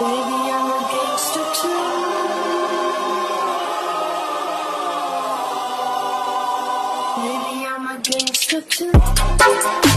Maybe I'm a gangster I'm a gangster too.